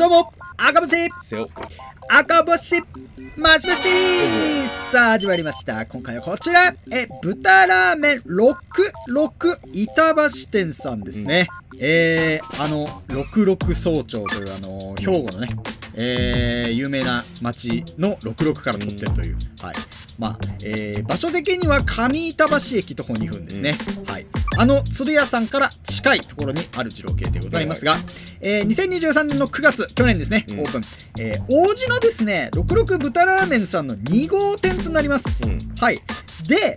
どうも赤星。赤星マシマシさあ始まりました。今回はこちら。え豚ラーメン66板橋店さんですね、えー、あの66総長というあの兵庫のね、えー、有名な町の66から取ってるという、はい。まあ、えー、場所的には上板橋駅徒歩2分ですね、はいあの鶴屋さんから近いところにある二郎系でございますが、えー、2023年の9月去年ですね、うん。オープン、えー、王子のですね66豚ラーメンさんの2号店となります、うん。はい。で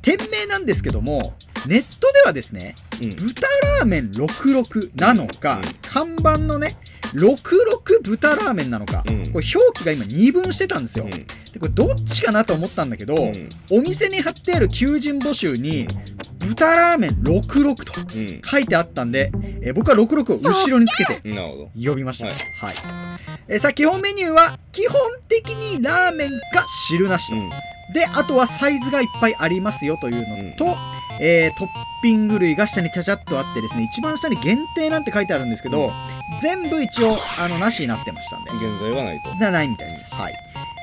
店名なんですけどもネットではですねうん。豚ラーメン66なのか、うん。看板のね66豚ラーメンなのか、うん。これ表記が今二分してたんですよ、うん。でこれどっちかなと思ったんだけど、うん。お店に貼ってある求人募集に豚ラーメン66とうん。書いてあったんで、えー僕は66を後ろにつけて。呼びました。ははいい。えーさあ、基本メニューは、基本的にラーメンか汁なしと。うん。で、あとはサイズがいっぱいありますよというのと、えートッピング類が下にちゃちゃっとあってですね、一番下に限定なんて書いてあるんですけど、うん全部一応、あの、なしになってましたんで。現在はないと。なないみたいです。はい。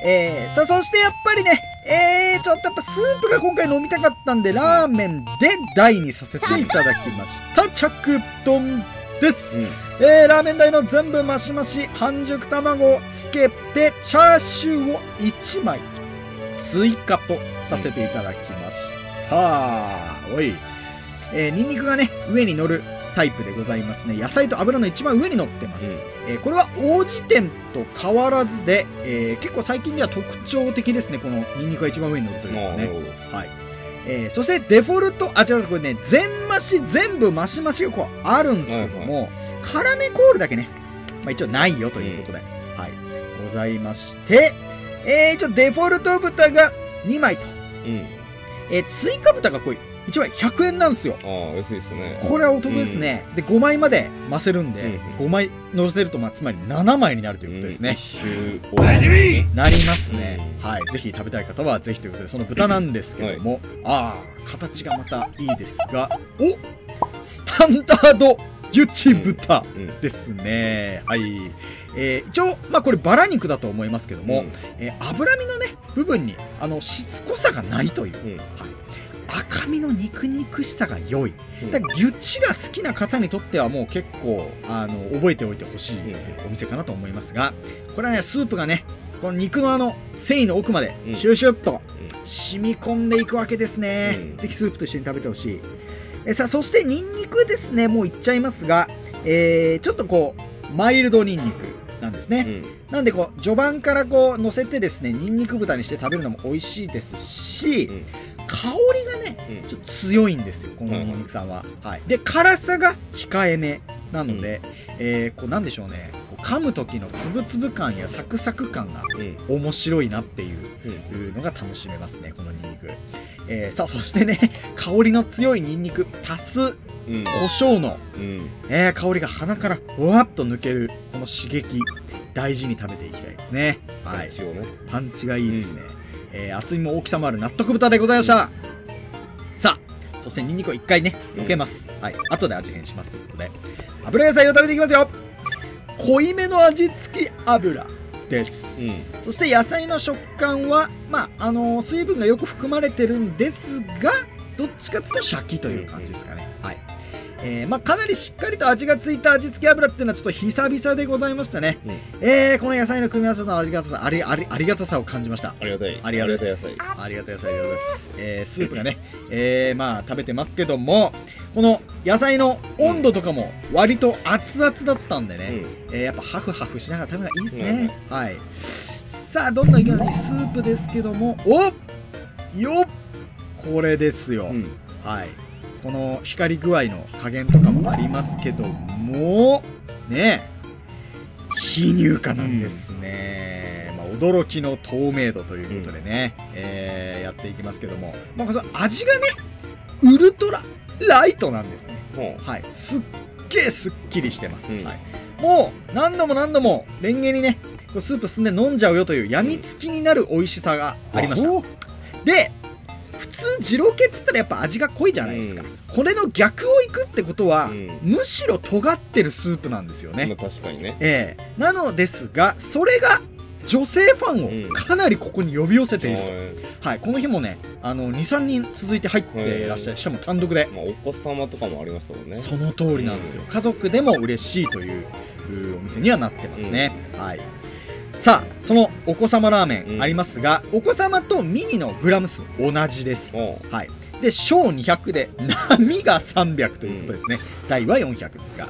えー、さあ、そしてやっぱりね、えー、ちょっとやっぱスープが今回飲みたかったんで、ラーメンで大にさせていただきました。着丼です。うん。えー、ラーメン台の全部マシマシ半熟卵をつけてチャーシューを1枚追加とさせていただきましたおいえー、ニンニクがね上に乗るタイプでございますね野菜と油の一番上に乗ってます、うんえーこれは王子店と変わらずで、えー結構最近では特徴的ですねこのニンニクが一番上に乗るというのああ、はね。はい。えーそしてデフォルト、あ、違います。これね、全増し、全部増し増しがこうあるんですけども、辛めコールだけね、まあ一応ないよということで、はい。ございまして、えー、一応デフォルト豚が2枚と、うん。えー追加豚がこれ1枚100円なんですよ。ああ、安いですね。これはお得ですね。で、5枚まで増せるんで、うん5枚乗せると、まあ、つまり7枚になるということですね。一周おなりますね、うん。はい。ぜひ食べたい方はぜひということでその豚なんですけども、ああ形がまたいいですが。おスタンダードゆち豚うん。ですね。はい。えー一応まあこれバラ肉だと思いますけども、えー脂身のね部分にあのしつこさがないという、うん。うん。はい、赤身の肉肉しさが良い。うん。だギュッチが好きな方にとってはもう結構あの覚えておいてほしいうん。お店かなと思いますがこれはねスープがねこの肉のあの繊維の奥までうん。シュシュッと染み込んでいくわけですね、うん。ぜひスープと一緒に食べてほしい。えさあそしてニンニクですねもういっちゃいますが、えーちょっとこうマイルドニンニクなんですね、うん。なんでこう序盤からこう乗せてですねニンニク豚にして食べるのも美味しいですし、うん香りがねうんちょっと強いんですよこのニンニクさんは、はい、で辛さが控えめなので、えーこうなんでしょうね噛む時のつぶつぶ感やサクサク感がうん。面白いなっていううん。のが楽しめますねこのニンニク、えーさあそしてね 香りの強いニンニク足すうん。胡椒の、うん。えー香りが鼻からふわっと抜けるこの刺激大事に食べていきたいですねはい。パンチがいいですね、えー厚みも大きさもある納得豚でございました、さあそしてニンニクを1回ね避けます、はい後で味変しますということで。油野菜を食べていきますよ。濃いめの味付き油です、うん。そして野菜の食感はまああのー水分がよく含まれてるんですがどっちかっていうとシャキという感じですかね、はいえーまあ、かなりしっかりと味がついた味付き油っていうのはちょっと久々でございましたね、うん。えー、この野菜の組み合わせの味がさありありありがたさを感じました。ありがたい。ありがとうございます。ありがたい野菜。ありがとうございます、えー、スープがね、えー、まあ食べてますけどもこの野菜の温度とかも割と熱々だったんでね、えーやっぱハフハフしながら食べるのがいいですね、はい。さあどんどんいきますスープですけども。おっ!よっ!これですよ、うん。うん。はいこの光り具合の加減とかもありますけどもね。非乳化なんですね、まあ、驚きの透明度ということでね、えーやっていきますけども、まあ、この味がねウルトラライトなんですね。ほはい。すっげえすっきりしてます、うん。はい、もう何度も何度もレンゲにねこうスープ進んで飲んじゃうよというやみつきになる美味しさがありました。おで普通二郎系っつったらやっぱ味が濃いじゃないですか、これの逆をいくってことは、うん。むしろ尖ってるスープなんですよね、まあ確かにね。ええ。なのですがそれが女性ファンをかなりここに呼び寄せていると、はい、この日もねあの23人続いて入ってらっしゃるしかも単独で。まあお子様とかもありましたもんね。その通りなんですよ、家族でも嬉しいといううお店にはなってますね、はいさあそのお子様ラーメうん。ンありますが、お子様とミニのグラム数同じです、はい。で小200で波が300ということですね、大は400ですが。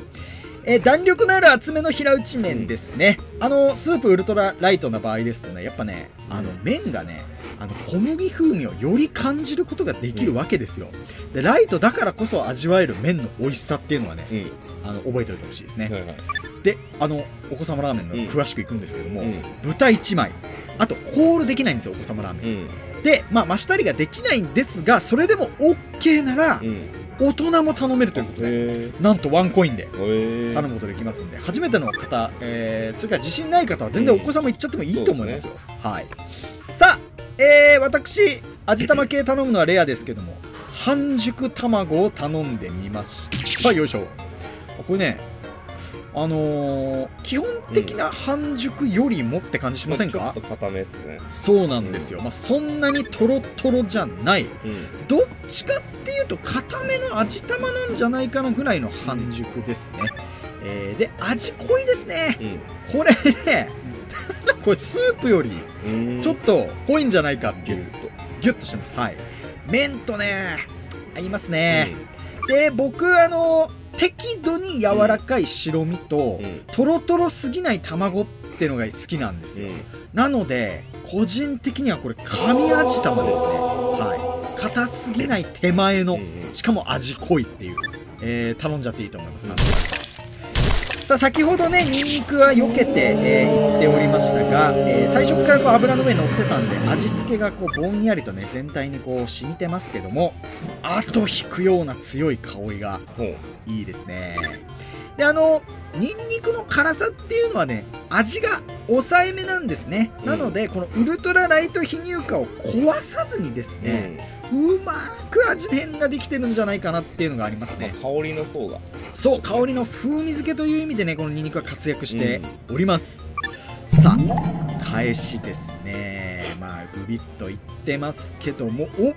えー弾力のある厚めの平打ち麺ですね、あのスープウルトラライトな場合ですとねやっぱねあの麺がねあの小麦風味をより感じることができるわけですよ、でライトだからこそ味わえる麺の美味しさっていうのはねうん。あの覚えておいてほしいですね、はいはいであのお子様ラーメンのうん。詳しくいくんですけども、うん。豚1枚。あとコールできないんですよお子様ラーメン、うん。でまあ増したりができないんですがそれでも OK ならうん。大人も頼めるということでへなんとワンコインで頼むことできますんで初めての方、えー、それから自信ない方は全然お子様行っちゃってもいいと思いますよ、はい。さあ、えー、私味玉系頼むのはレアですけども半熟卵を頼んでみました。よいしょ。これねあのー基本的な半熟よりもって感じしませんか、ちょっと固めですね。そうなんですよ、まあ、そんなにとろとろじゃない。うん。どっちかっていうと固めの味玉なんじゃないかなぐらいの半熟ですね、えーで味濃いですね。これね これスープよりうん。ちょっと濃いんじゃないかっていうギュッと。してます。はい。麺とね合いますね、で僕あの適度に柔らかい白身と、うん。うん。とろとろすぎない卵っていうのが好きなんですよ、なので個人的にはこれ神味玉ですね。はい。硬すぎない手前の、うんうん。しかも味濃いっていう、えー頼んじゃっていいと思います、さあ先ほどねニンニクは避けて、えー言っておりましたが、えー最初からこう油の上に乗ってたんで味付けがこうぼんやりとね全体にこう染みてますけども後引くような強い香りがいいですね。であのニンニクの辛さっていうのはね味が抑えめなんですね、うん。なのでこのウルトラライト非乳化を壊さずにですね、うまく味変ができてるんじゃないかなっていうのがありますね。まあ香りの方がそう香りの風味付けという意味でねこのニンニクは活躍しております、さあ返しですね。まあグビッといってますけども。おおお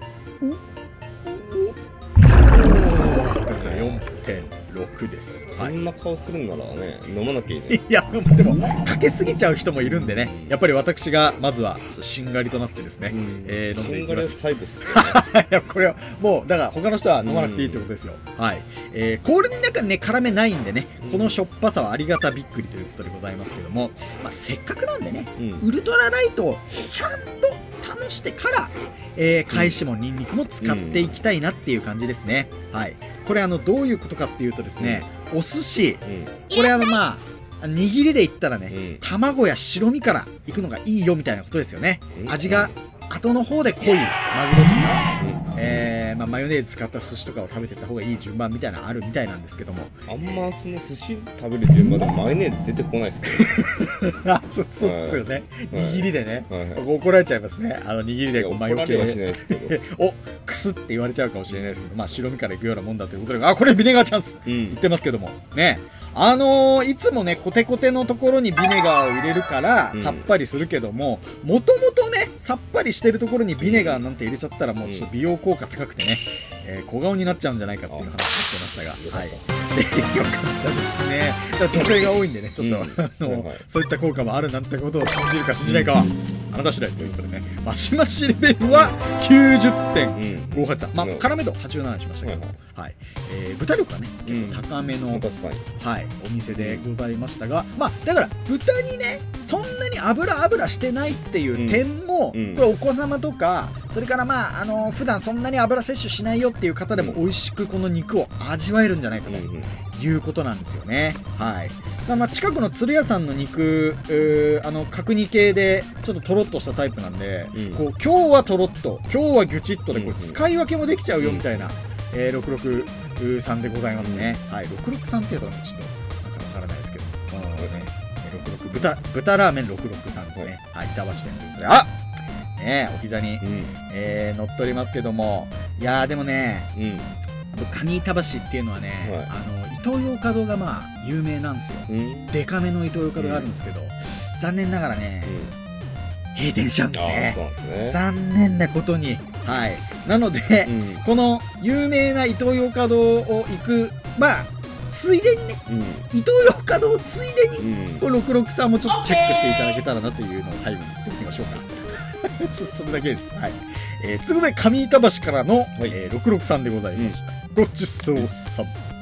4.6です。はい。こんな顔するんならね飲まなきゃいいね。いやでもかけすぎちゃう人もいるんでね。やっぱり私がまずはしんがりとなってですね、えー飲んでいきます。しんがりは最後っすよね。いやこれはもうだから他の人は飲まなくていいってことですよ、はい、えー、コールの中にね辛めないんでね。このしょっぱさはありがたびっくりということでございますけども、まあ、せっかくなんでねうん。ウルトラライトをちゃんと試してから、えー、返しもニンニクも使っていきたいなっていう感じですね、はい。これあのどういうことかっていうとですね、お寿司。これあのまあ握りで言ったらね、うん。卵や白身からいくのがいいよみたいなことですよね、うん。味が後の方で濃い。マグロとか、えーまあ、マヨネーズ使った寿司とかを食べてった方がいい順番みたいなのあるみたいなんですけども。あんまその寿司食べる順番でマヨネーズ出てこないですけあそうそうっすよね、はい。握りでね、どはい。はい。怒られちゃいますね。あの握りでこうマヨ怒られはしない系ですけど。おくすって言われちゃうかもしれないですけど。まあ白身からいくようなもんだということで。あこれビネガーチャンス。うん。言ってますけども。ね。あのーいつもねコテコテのところにビネガーを入れるからうん。さっぱりするけどももともとねさっぱりしてるところにビネガーなんて入れちゃったらもうちょっと美容効果高くてね、えー小顔になっちゃうんじゃないかっていう話をしてましたがはい。よかったですね。女性が多いんでねちょっと、うん。あのそういった効果もあるなんてことを信じるか信じないかは、あなた次第ということでね。マシマシレベルは90.58うんまあうん。辛め度87にしましたけど。も、はい。えー豚力はね結構高めの、はい、お店でございましたが、まあ、だから豚にねそんなに油油してないっていう点も、うんうんこれお子様とかそれからまああの普段そんなに油摂取しないよっていう方でも美味しくこの肉を味わえるんじゃないかとうんうんいうことなんですよね。はい。まあまあ近くの鶴屋さんの肉、うーあの角煮系でちょっととろっとしたタイプなんで、うんこう今日はとろっと、今日はギュチッとでこううんうん使い分けもできちゃうよみたいな、えー、66さんでございますね。はい。66さんっていうとちょっと66豚豚ラーメン663ですね。はい。板橋店ということで、あね、お膝に、うん。えー乗っておりますけども、いやーでもね、うん。上板橋っていうのはね、はい。あの、イトーヨーカドーがまあ、有名なんですよ。うん。デカめのイトーヨーカドーがあるんですけど、残念ながらね、閉店しちゃうんですああねね。残念なことに。はい。なので、うん。この有名なイトーヨーカドーを行く、まあ、ついでにね、うんイトーヨーカドーをついでに、うんこれ663もちょっとチェックしていただけたらなというのを最後に言っておきましょうか。そそれだけです。はい。えー、ということで、上板橋からの、えー663でございました。ごちそうさま。「